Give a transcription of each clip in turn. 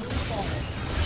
soon fall.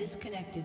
Disconnected.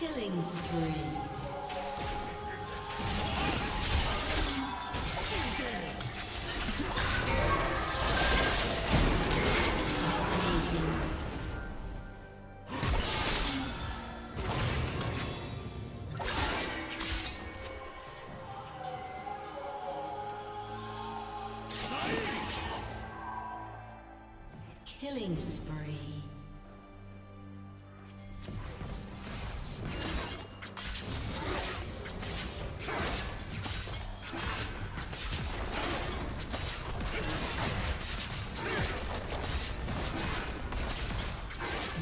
Killing spree.